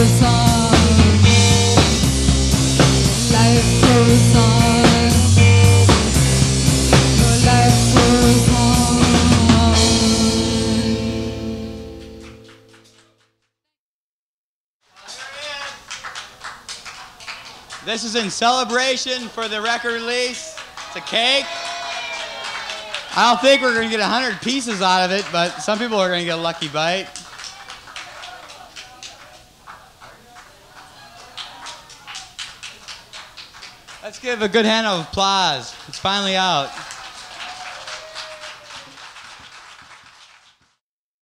goes on. Life goes on. Life goes on. This is in celebration for the record release. It's a cake. I don't think we're going to get 100 pieces out of it, but some people are going to get a lucky bite. Let's give a good hand of applause. It's finally out.